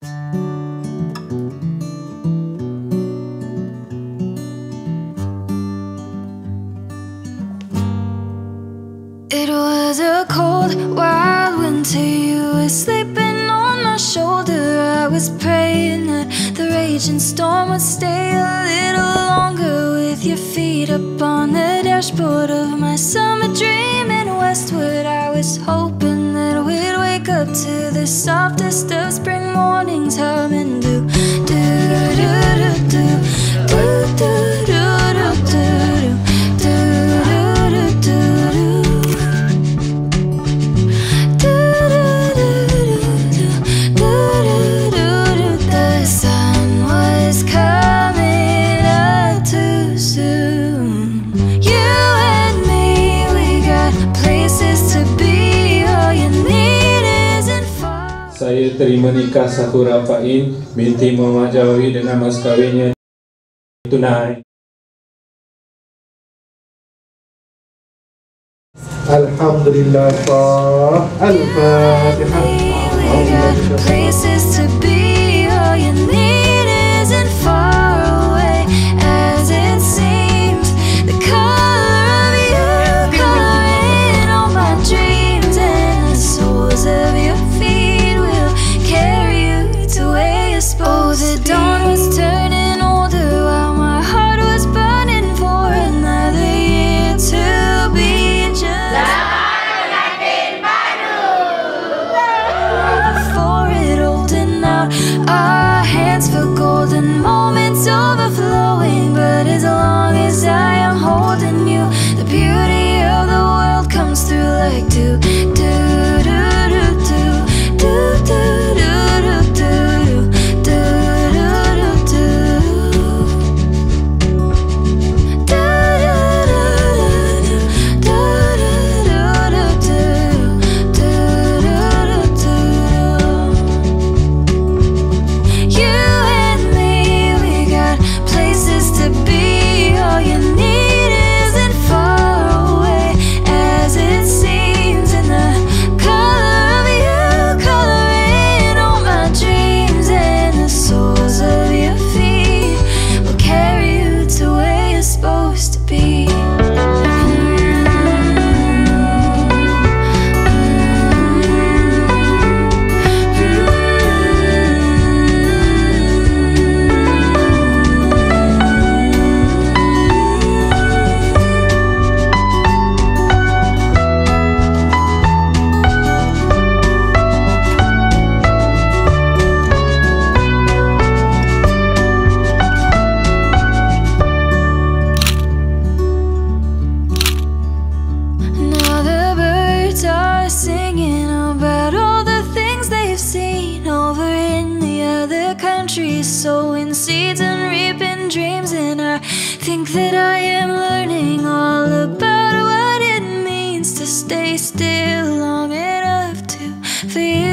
It was a cold, wild winter. You were sleeping on my shoulder. I was praying that the raging storm would stay a little longer. With your feet up on the dashboard of my summer dream in Westwood, I was hoping up to the softest of spring mornings, humming do do do do do Saya terima nikah satu rafain binti Muhammad Jawi dengan mas kawinnya tunai. Alhamdulillah Al-Fatihah to be. I seeds and reaping dreams And I think that I am learning all about what it means To stay still long enough to feel